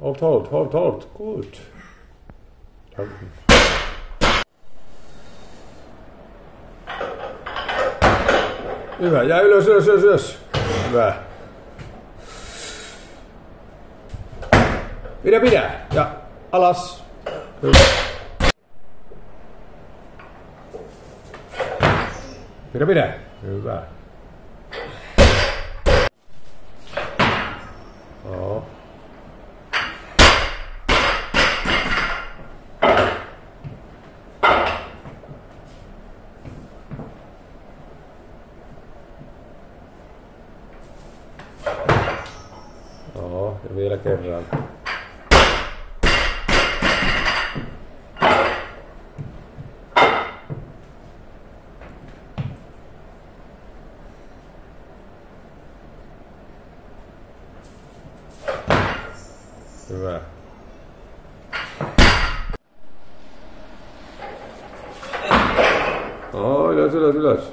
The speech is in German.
Hold, hold, hold, hold. Gut. Danke. Hyvä. Ja ylös, ylös, ylös, ylös. Hyvä. Pidä, pidä. Ja alas. Hyvä. Pidä, pidä. Hyvä. Joo, ja vielä kerran. Hyvä. Oo, ylös, ylös, ylös.